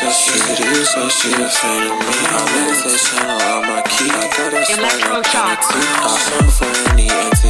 melanated ancestry. You so she a fan of me. I meditate channel on my key. I got a swag on penalty. I swim for any entity.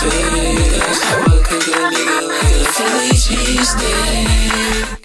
face. What could go nigga like a Philly cheesesteak?